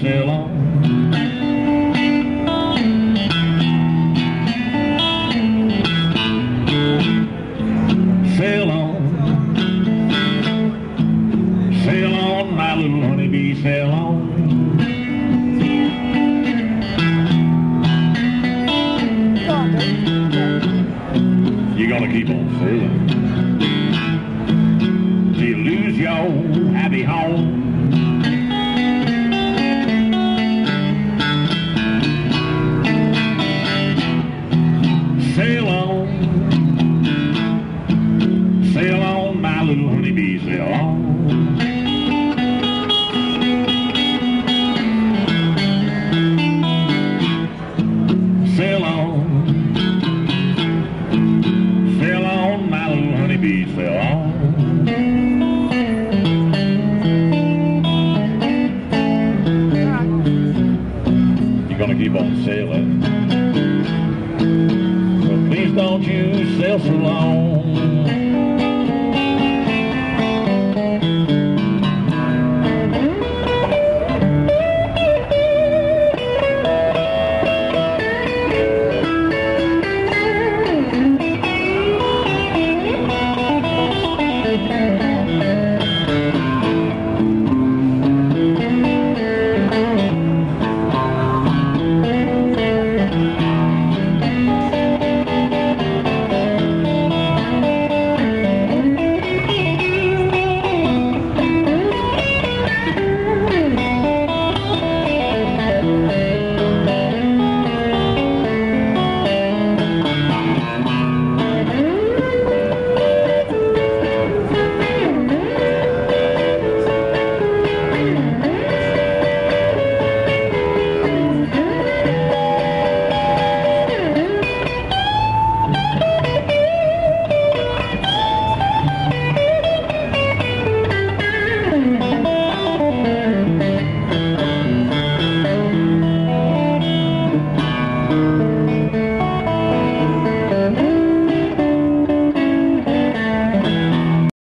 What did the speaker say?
sail on. Sail on. Sail on, my little honeybee, sail on. You're gonna keep on sailing. Till you lose your happy home. easy on. sail on, fell on, my little honeybee sail on. You're gonna keep on sailing. But please don't you sail so long.